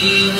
You.